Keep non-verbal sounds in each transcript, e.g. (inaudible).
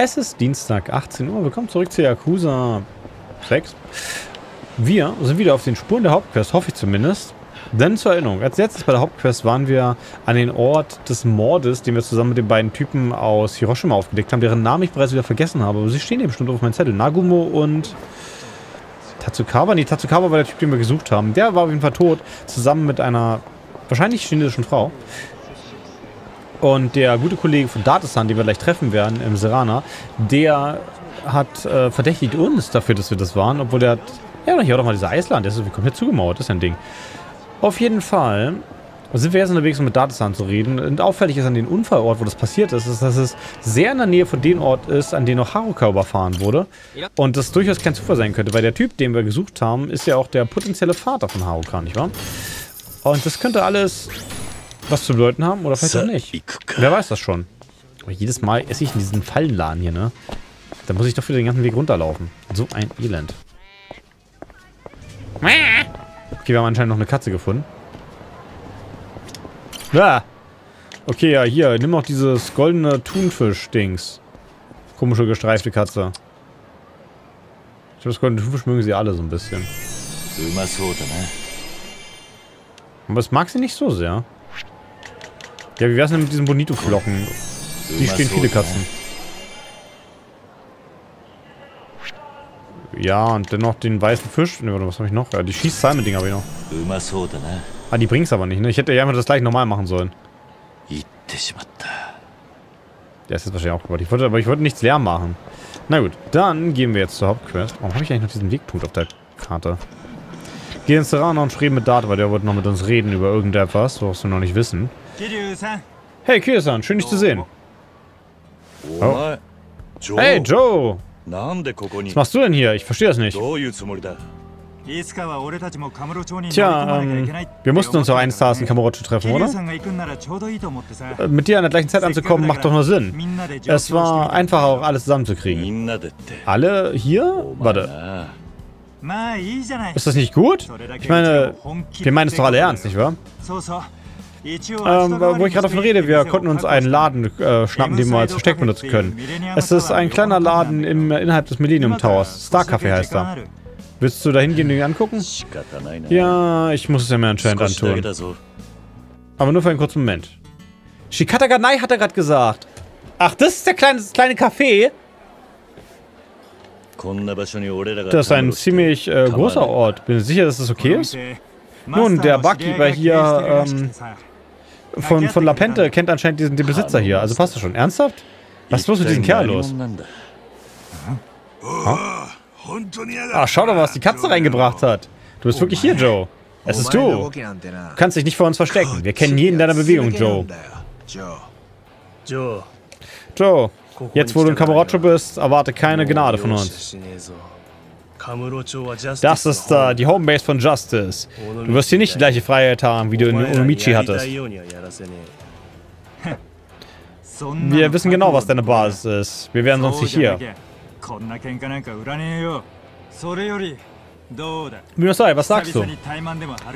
Es ist Dienstag, 18 Uhr. Willkommen zurück zu Yakuza 6. Wir sind wieder auf den Spuren der Hauptquest, hoffe ich zumindest. Denn zur Erinnerung, als letztes bei der Hauptquest waren wir an den Ort des Mordes, den wir zusammen mit den beiden Typen aus Hiroshima aufgedeckt haben, deren Namen ich bereits wieder vergessen habe. Aber sie stehen eben schon auf meinem Zettel. Nagumo und Tatsukawa. Nee, Tatsukawa war der Typ, den wir gesucht haben. Der war auf jeden Fall tot, zusammen mit einer wahrscheinlich chinesischen Frau. Und der gute Kollege von Datasan, den wir gleich treffen werden im Serana, der hat äh, verdächtigt uns dafür, dass wir das waren, obwohl der hat, ja, hier doch mal dieser Eisland, der ist komplett zugemauert, das ist ein Ding. Auf jeden Fall sind wir jetzt unterwegs, um mit Datasan zu reden. Und auffällig ist an dem Unfallort, wo das passiert ist, ist, dass es sehr in der Nähe von dem Ort ist, an dem noch Haruka überfahren wurde. Und das durchaus kein Zufall sein könnte, weil der Typ, den wir gesucht haben, ist ja auch der potenzielle Vater von Haruka, nicht wahr? Und das könnte alles was zu bedeuten haben oder vielleicht auch nicht. Wer weiß das schon. Aber jedes Mal esse ich in diesen Fallenladen hier, ne? Da muss ich doch wieder den ganzen Weg runterlaufen. So ein Elend. Okay, wir haben anscheinend noch eine Katze gefunden. Ah! Okay, ja, hier, nimm noch dieses goldene Thunfisch-Dings. Komische gestreifte Katze. Ich glaube, das goldene Thunfisch mögen sie alle so ein bisschen. Aber es mag sie nicht so sehr. Ja, wie wär's denn mit diesen Bonito-Flocken? Die stehen viele Katzen. Ja, und dennoch den weißen Fisch. Ne, was habe ich noch? Ja, die schießt Salmon-Ding habe ich noch. Ah, die bringt's aber nicht, ne? Ich hätte ja einfach das gleich normal machen sollen. Der ist jetzt wahrscheinlich auch gewollt. Ich wollte, aber ich wollte nichts leer machen. Na gut, dann gehen wir jetzt zur Hauptquest. Warum habe ich eigentlich noch diesen Wegpunkt auf der Karte? Gehen ins Serrano und reden mit Dart, weil der wollte noch mit uns reden über irgendetwas, was wir noch nicht wissen. Hey, Kiryu-san, schön dich zu sehen. Oh. Hey, Joe! Was machst du denn hier? Ich verstehe das nicht. Tja, ähm, wir mussten uns doch eines Tages in Kamurocho treffen, oder? Äh, mit dir an der gleichen Zeit anzukommen, macht doch nur Sinn. Es war einfach auch alles zusammenzukriegen. Alle hier? Warte. Ist das nicht gut? Ich meine, wir meinen es doch alle ernst, nicht wahr? Ähm, wo ich gerade davon rede, wir konnten uns einen Laden äh, schnappen, den wir als Versteck benutzen können. Es ist ein kleiner Laden im, innerhalb des Millennium Towers. Star Café heißt er. Willst du da hingehen und ihn angucken? Ja, ich muss es ja mir anscheinend antun. Aber nur für einen kurzen Moment. Shikataganai hat er gerade gesagt. Ach, das ist der kleine, das kleine Café? Das ist ein ziemlich äh, großer Ort. Bin sicher, dass das okay ist? Nun, der Barkeeper hier ähm, von, von Lapente kennt anscheinend diesen, den Besitzer hier. Also passt das schon. Ernsthaft? Was ist los mit diesem Kerl los? Ah, ah schau doch, was die Katze reingebracht hat. Du bist wirklich hier, Joe. Es ist du. Du kannst dich nicht vor uns verstecken. Wir kennen jeden deiner Bewegungen, Joe. Joe, jetzt wo du in Kamurocho bist, erwarte keine Gnade von uns. Das ist uh, die Homebase von Justice. Du wirst hier nicht die gleiche Freiheit haben, wie du in Unomichi hattest. (laughs) Wir wissen genau, was deine Basis ist. Wir wären sonst nicht hier. Minasai, was sagst du?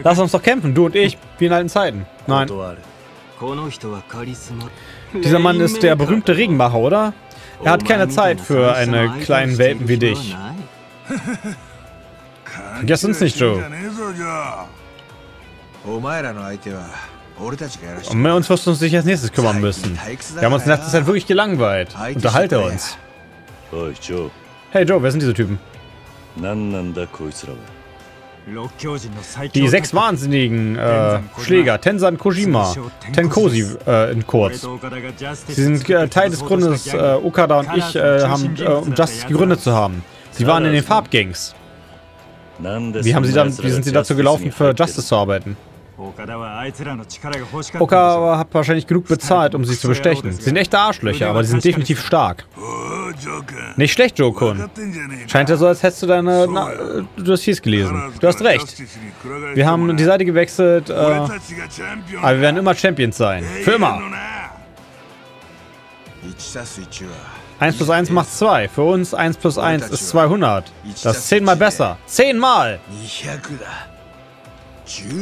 Lass uns doch kämpfen, du und ich, wie in alten Zeiten. Nein. Dieser Mann ist der berühmte Regenmacher, oder? Er hat keine Zeit für einen kleinen Welpen wie dich. Vergiss uns nicht, Joe. Um uns wirst du uns nicht als nächstes kümmern müssen. Wir haben uns in letzter Zeit wirklich gelangweilt. Unterhalte uns. Hey Joe, wer sind diese Typen? Die sechs wahnsinnigen äh, Schläger, Tensan Kojima, Tenkosi äh, in kurz. Sie sind äh, Teil des Grundes, äh, Okada und ich äh, haben, äh, um Justice gegründet zu haben. Sie waren in den Farbgangs. Wie, haben sie dann, wie sind sie dazu gelaufen, für Justice zu arbeiten? Okawa hat wahrscheinlich genug bezahlt, um sie zu bestechen. Sie sind echte Arschlöcher, aber sie sind definitiv stark. Nicht schlecht, Joe-kun. Scheint ja so, als hättest du deine Na Dossiers gelesen. Du hast recht. Wir haben die Seite gewechselt, äh, aber wir werden immer Champions sein. Für immer. 1 plus 1 macht 2. Für uns 1 plus 1 ist 200. Das ist 10 mal besser. 10 mal!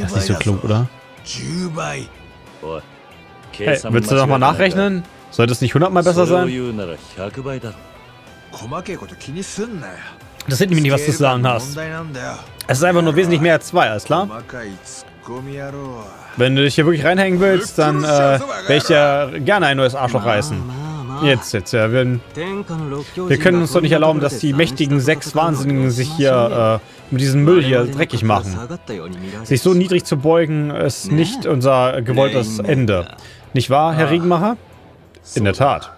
Das ist nicht so klug, oder? Hey, willst du doch mal nachrechnen? Sollte es nicht 100 mal besser sein? Das sieht mich nicht, was du zu sagen hast. Es ist einfach nur wesentlich mehr als zwei, alles klar? Wenn du dich hier wirklich reinhängen willst, dann äh, werde ich ja gerne ein neues Arschloch reißen. Jetzt, jetzt, ja. Wir, wir können uns doch nicht erlauben, dass die mächtigen sechs Wahnsinnigen sich hier äh, mit diesem Müll hier dreckig machen. Sich so niedrig zu beugen, ist nicht unser gewolltes Ende. Nicht wahr, Herr Regenmacher? In der Tat.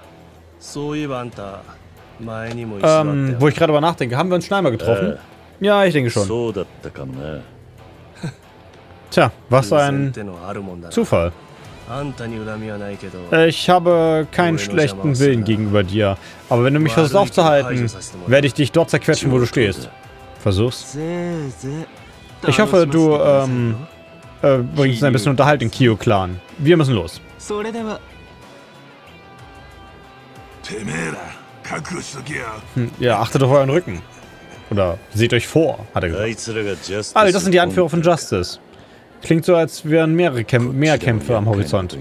Ähm, wo ich gerade aber nachdenke, haben wir uns schon einmal getroffen? Ja, ich denke schon. Tja, was ein Zufall. Ich habe keinen schlechten Willen gegenüber dir. Aber wenn du mich versuchst aufzuhalten, werde ich dich dort zerquetschen, wo du stehst. Versuch's. Ich hoffe, du ähm, äh, bringst ein bisschen Unterhalt in Kyo-Clan. Wir müssen los. Hm, ja, achtet auf euren Rücken. Oder seht euch vor, hat er gesagt. Alle, das sind die Anführer von Justice. Klingt so, als wären mehrere Kämp mehr Kämpfe am Horizont.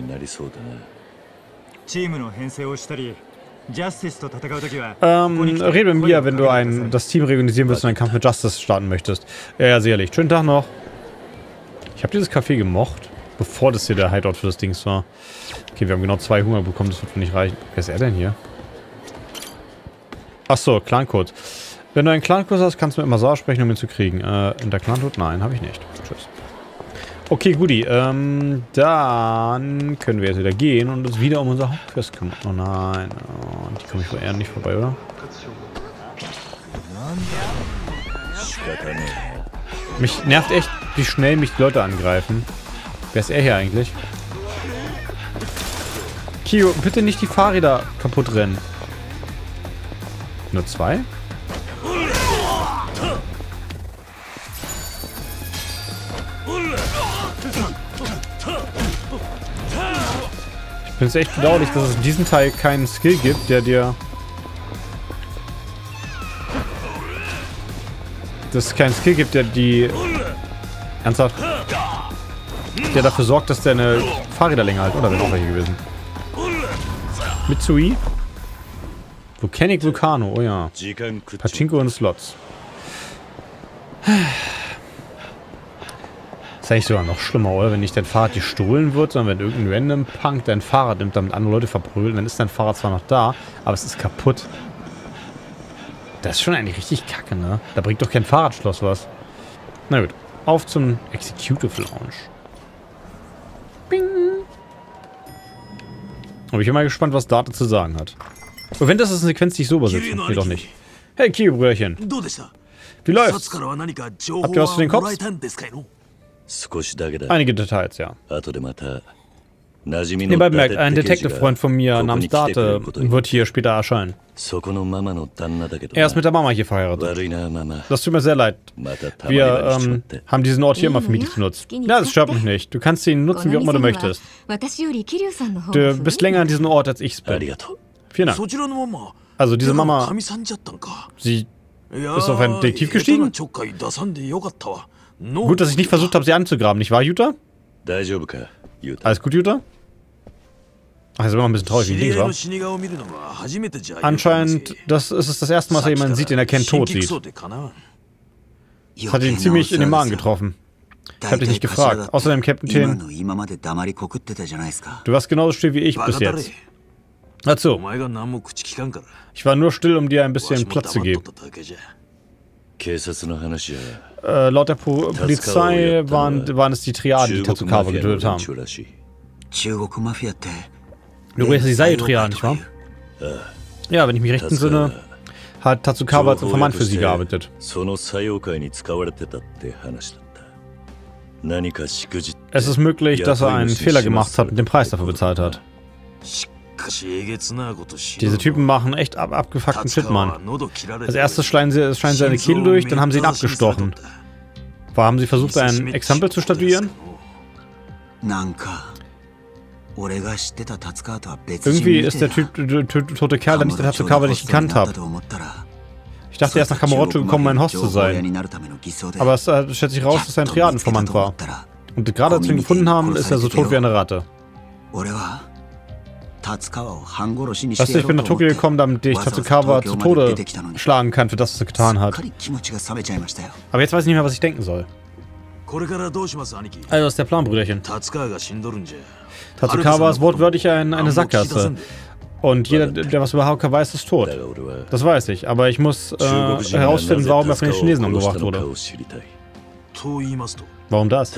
Ähm, rede mit mir, wenn du ein, das Team reorganisieren willst und einen Kampf mit Justice starten möchtest. Ja, ja, sicherlich. Schönen Tag noch. Ich habe dieses Café gemocht, bevor das hier der Hideout für das Ding war. Okay, wir haben genau zwei Hunger bekommen, das wird nicht reichen. Wer ist er denn hier? Achso, Clancode. Wenn du einen Clancode hast, kannst du mit Masar sprechen, um ihn zu kriegen. Äh, in der Clancode? Nein, habe ich nicht. Tschüss. Okay, Guti. Ähm, dann können wir jetzt wieder gehen und uns wieder um unser Hauptquest kümmern. Oh nein. Oh, die komme ich wohl eher nicht vorbei, oder? Mich nervt echt, wie schnell mich die Leute angreifen. Wer ist er hier eigentlich? Kio, bitte nicht die Fahrräder kaputt rennen. Nur zwei? Finde es echt bedauerlich, dass es in diesem Teil keinen Skill gibt, der dir... Dass es keinen Skill gibt, der die... Ernsthaft? Der dafür sorgt, dass deine Fahrräder länger halten. Oder wäre auch welche gewesen? Mitsui? Volcanic Vulcano, oh ja. Pachinko und Slots. Ist eigentlich sogar noch schlimmer, oder? Wenn nicht dein Fahrrad gestohlen wird, sondern wenn irgendein random Punk dein Fahrrad nimmt, damit andere Leute verprügeln, dann ist dein Fahrrad zwar noch da, aber es ist kaputt. Das ist schon eigentlich richtig kacke, ne? Da bringt doch kein Fahrradschloss was. Na gut, auf zum Executive Lounge. Bing! Und ich bin mal gespannt, was Data zu sagen hat. Und wenn das ist eine Sequenz, die ich so übersetze. Nee, doch nicht. Hey, Kio-Brüderchen. Wie läuft's? Habt ihr was für den Kopf? Einige Details, ja. Nebenbei bemerkt, ein Detective-Freund von mir namens Date wird hier später erscheinen. Er ist mit der Mama hier verheiratet. Das tut mir sehr leid. Wir ähm, haben diesen Ort hier immer für Meetings benutzt. Ja, das stört mich nicht. Du kannst ihn nutzen, wie auch immer du möchtest. Du bist länger an diesem Ort, als ich es bin. Vielen Dank. Also diese Mama, sie ist auf einen Detektiv gestiegen? Gut, dass ich nicht versucht habe, sie anzugraben, nicht wahr, Jutta? Alles gut, Jutta? Ach, jetzt bin ich ein bisschen traurig, wie links war. Anscheinend, das ist es das erste Mal, dass er jemanden sieht, den er kennt, tot sieht. Das hat ihn ziemlich in den Magen getroffen. Ich hab dich nicht gefragt. Außerdem, Captain Tin, du warst genauso still wie ich bis jetzt. Dazu. Ich war nur still, um dir ein bisschen Platz zu geben. Äh, laut der po Polizei waren, waren es die Triaden, die Tatsukawa getötet haben. Du redest die Sayo-Triaden, nicht wahr? Ja, wenn ich mich recht entsinne, hat Tatsukawa als Informant für sie gearbeitet. Es ist möglich, dass er einen Fehler gemacht hat und den Preis dafür bezahlt hat. Diese Typen machen echt ab abgefuckten Shit, Mann. Als erstes schneiden sie, schneiden sie eine Kehle durch, dann haben sie ihn abgestochen. War, haben sie versucht, ein Exempel zu statuieren? Irgendwie ist der Typ, tote Kerl, der nicht der Tatsukawa, den ich gekannt habe. Ich dachte, er ist nach Kamurocho gekommen, um ein Host zu sein. Aber es äh, stellt sich raus, dass er ein Triadenformant war. Und gerade als wir ihn gefunden haben, ist er so tot wie eine Ratte. Weißt du, ich bin nach Tokio gekommen, damit ich Tatsukawa zu Tode schlagen kann für das, was er getan hat. Aber jetzt weiß ich nicht mehr, was ich denken soll. Also, was ist der Plan, Brüderchen? Tatsukawa ist wortwörtlich ein, eine Sackgasse. Und jeder, der was über Haruka weiß, ist tot. Das weiß ich. Aber ich muss äh, herausfinden, warum er von den Chinesen umgebracht wurde. Warum das?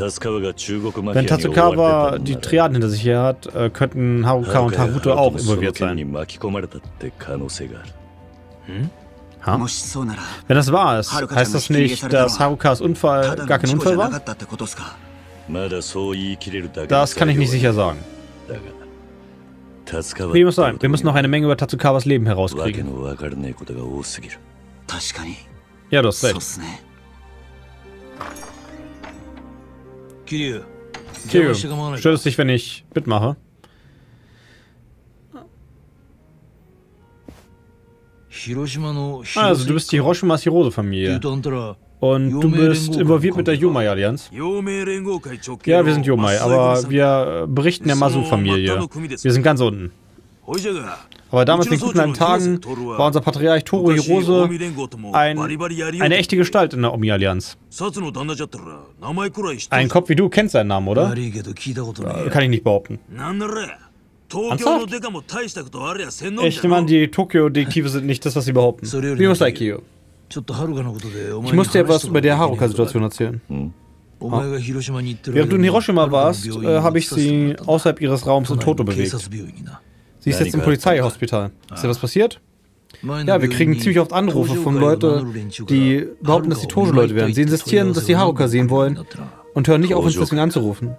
Wenn Tatsukawa die Triaden hinter sich her hat, äh, könnten Haruka und Haruto auch involviert sein. Hm? Ha? Wenn das wahr ist, heißt das nicht, dass Harukas Unfall gar kein Unfall war? Das kann ich nicht sicher sagen. Wie muss sein? Wir müssen noch eine Menge über Tatsukawas Leben herauskriegen. Ja, du hast recht. Kiryu, stört es dich, wenn ich mitmache? Also, du bist die Hiroshima-Hirose-Familie. Und du bist involviert mit der Yomai-Allianz? Ja, wir sind Yomai, aber wir berichten der Masu-Familie. Wir sind ganz unten. Aber damals in den guten alten Tagen war unser Patriarch Toru Hirose ein, eine echte Gestalt in der Omi-Allianz. Ein Kopf wie du kennt seinen Namen, oder? Kann ich nicht behaupten. Ernsthaft? Ich nehme an, die Tokio-Detektive sind nicht das, was sie behaupten. Wie muss Aikio? Ich muss dir etwas über die Haruka-Situation erzählen. Hm. Während du in Hiroshima warst, äh, habe ich sie außerhalb ihres Raums in Toto bewegt. Sie ist jetzt im Polizeihospital. Ist dir was passiert? Ja, wir kriegen ziemlich oft Anrufe von Leuten, die behaupten, dass sie Tojo-Leute wären. Sie insistieren, dass sie Haruka sehen wollen und hören nicht auf, uns deswegen anzurufen.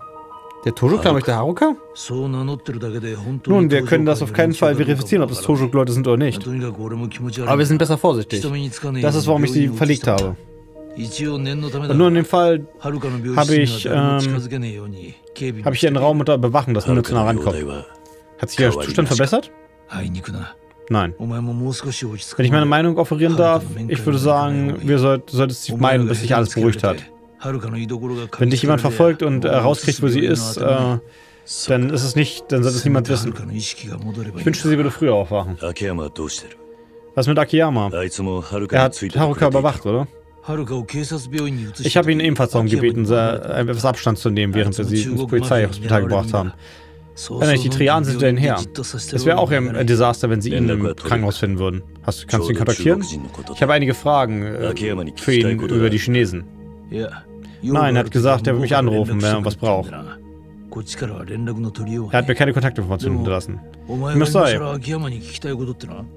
Der Tojo-Clan möchte Haruka? Nun, wir können das auf keinen Fall verifizieren, ob es Tojo-Leute sind oder nicht. Aber wir sind besser vorsichtig. Das ist, warum ich sie verlegt habe. Und nur in dem Fall habe ich, ähm, habe ich hier einen Raum unter Bewachung, dass niemand zu nah rankommt. Hat sich der Zustand verbessert? Nein. Wenn ich meine Meinung offerieren darf, ich würde sagen, wir sollten solltest sie meinen, bis sich alles beruhigt hat. Wenn dich jemand verfolgt und äh, rauskriegt, wo sie ist, äh, dann ist es nicht, dann sollte es niemand wissen. Ich wünschte, sie würde früher aufwachen. Was mit Akiyama? Er hat Haruka überwacht, oder? Ich habe ihn ebenfalls darum gebeten, etwas Abstand zu nehmen, während wir sie ins Polizeihospital gebracht haben. Wenn nicht, die Triaden sind dahin her. Es wäre auch ein Desaster, wenn sie ihn im Krankenhaus finden würden. Hast, kannst du ihn kontaktieren? Ich habe einige Fragen äh, für ihn über die Chinesen. Nein, er hat gesagt, er wird mich anrufen, wenn er was braucht. Er hat mir keine Kontaktinformationen hinterlassen. Sei.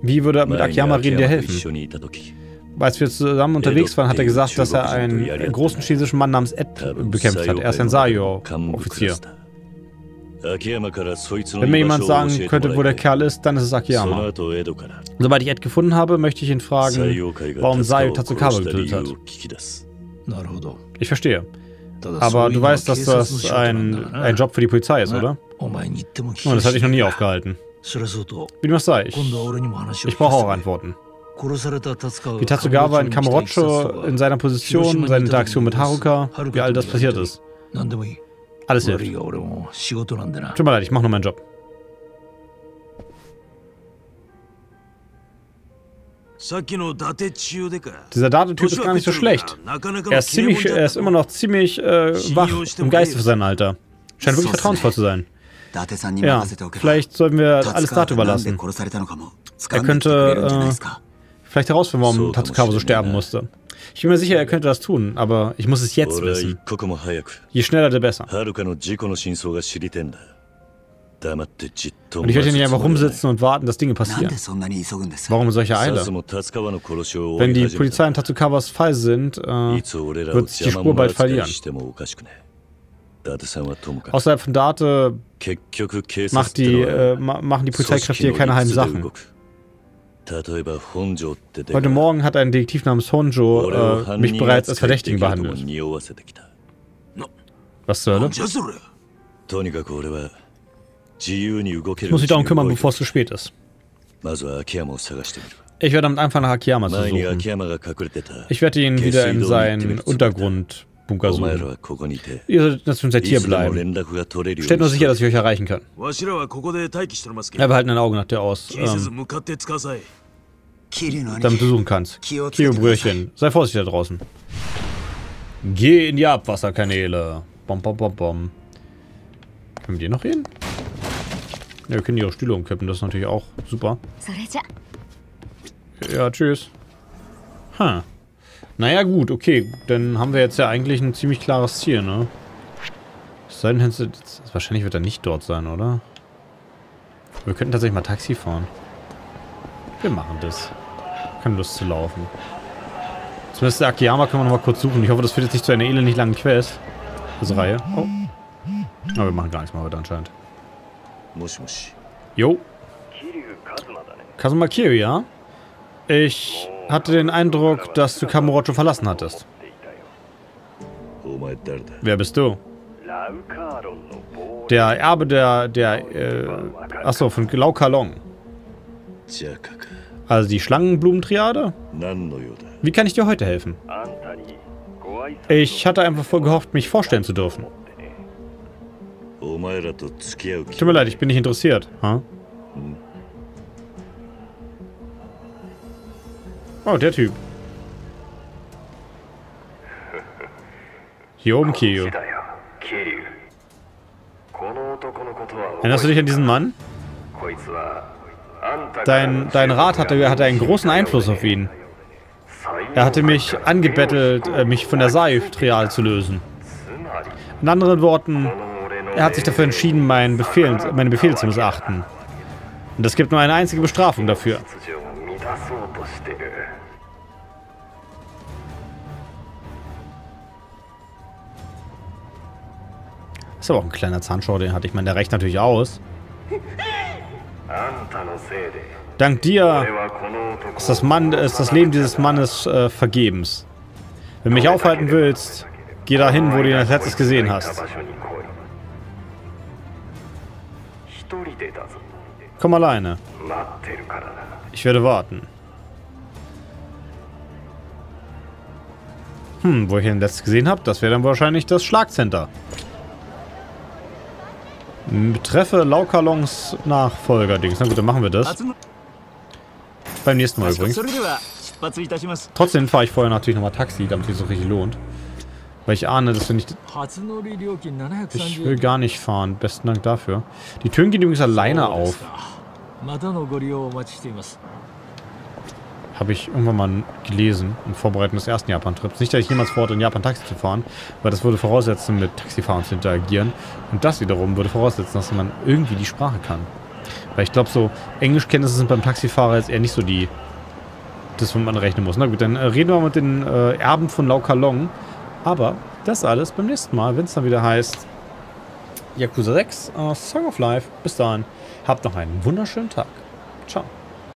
Wie würde er mit Akiyama reden dir helfen? Als wir zusammen unterwegs waren, hat er gesagt, dass er einen großen chinesischen Mann namens Ed bekämpft hat. Er ist ein Sayo-Offizier. Wenn mir jemand sagen könnte, wo der Kerl ist, dann ist es Akiyama. Sobald ich Ed gefunden habe, möchte ich ihn fragen, warum Sayo Tatsukawa getötet hat. Ich verstehe. Aber du weißt, dass das ein, ein Job für die Polizei ist, oder? Und das hatte ich noch nie aufgehalten. Wie dem auch sei, ich, ich brauche auch Antworten. Wie Tatsugawa in Kamurocho in seiner Position, seine Interaktion mit Haruka, wie all das passiert ist. Alles hilft. Tut mir leid, ich mache nur meinen Job. Dieser Date-Typ ist gar nicht so schlecht. Er ist, ziemlich, er ist immer noch ziemlich äh, wach im Geiste für sein Alter. Scheint wirklich vertrauensvoll zu sein. Ja, vielleicht sollten wir alles Date überlassen. Er könnte äh, vielleicht herausfinden, warum Tatsukawa so sterben musste. Ich bin mir sicher, er könnte das tun, aber ich muss es jetzt wissen. Je schneller, desto besser. Und ich werde hier nicht einfach rumsitzen und warten, dass Dinge passieren. Warum solche Eile? Wenn die Polizei in Tatsukawas Fall sind, äh, wird sich die Spur bald verlieren. Außerhalb von Date macht die, äh, machen die Polizeikräfte hier keine heimen Sachen. Heute Morgen hat ein Detektiv namens Honjo äh, mich bereits als Verdächtigen behandelt. Was zur Hölle? Ich muss mich darum kümmern, bevor es zu spät ist. Ich werde damit anfangen, nach Akiyama suchen. Ich werde ihn wieder in seinen Untergrundbunker suchen. Ihr solltet natürlich seid hier bleiben. Stellt nur sicher, dass ich euch erreichen kann. Wir behalten ein Auge nach dir aus. Ähm damit du suchen kannst. Kyo-Brührchen, sei vorsichtig da draußen. Geh in die Abwasserkanäle. Bom, bom, bom, bom. Können wir die noch reden? Ja, wir können die auch Stühle umkippen, das ist natürlich auch super. Ja, tschüss. Hm. Huh. Naja, gut, okay. Dann haben wir jetzt ja eigentlich ein ziemlich klares Ziel, ne? Es wahrscheinlich wird er nicht dort sein, oder? Wir könnten tatsächlich mal Taxi fahren. Wir machen das. Keine Lust zu laufen. Zumindest Akiyama können wir noch mal kurz suchen. Ich hoffe, das führt jetzt nicht zu einer elendig langen Quest. Diese Reihe. Oh. Aber wir machen gar nichts mehr heute anscheinend. Jo. Kazuma Kiryu, ja? Ich hatte den Eindruck, dass du Kamurocho verlassen hattest. Wer bist du? Der Erbe der, der, äh, achso, von Lau Kalong. Also die Schlangenblumentriade? Wie kann ich dir heute helfen? Ich hatte einfach gehofft, mich vorstellen zu dürfen. Tut mir leid, ich bin nicht interessiert. Huh? Oh, der Typ. Hier oben, Kiryu. Erinnerst du dich an diesen Mann? Dein, dein Rat hatte, hatte einen großen Einfluss auf ihn. Er hatte mich angebettelt, äh, mich von der Saif-Trial zu lösen. In anderen Worten, er hat sich dafür entschieden, meinen Befehl, meine Befehle zu missachten. Und es gibt nur eine einzige Bestrafung dafür. Das Ist aber auch ein kleiner Zahnschau, den hatte ich mein, der reicht natürlich aus. Dank dir ist das, Mann, ist das Leben dieses Mannes äh, vergebens. Wenn du mich aufhalten willst, geh dahin, wo du ihn als letztes gesehen hast. Komm alleine. Ich werde warten. Hm, wo ich ihn letztes gesehen habe, das wäre dann wahrscheinlich das Schlagcenter. Treffe Laukalons Nachfolger-Dings. Na gut, dann machen wir das. Beim nächsten Mal übrigens. Trotzdem fahre ich vorher natürlich nochmal Taxi, damit es so richtig lohnt. Weil ich ahne, dass wir nicht... Ich will gar nicht fahren. Besten Dank dafür. Die Türen gehen übrigens alleine auf. Habe ich irgendwann mal gelesen im Vorbereiten des ersten Japan-Trips. Nicht, dass ich jemals vorhatte, in Japan Taxi zu fahren, weil das würde voraussetzen, mit Taxifahrern zu interagieren. Und das wiederum würde voraussetzen, dass man irgendwie die Sprache kann. Weil ich glaube, so Englischkenntnisse sind beim Taxifahrer jetzt eher nicht so die, das, womit man rechnen muss. Na gut, dann äh, reden wir mit den äh, Erben von Laukalong. Aber das alles beim nächsten Mal, wenn es dann wieder heißt Yakuza 6, äh, Song of Life. Bis dahin, habt noch einen wunderschönen Tag. Ciao.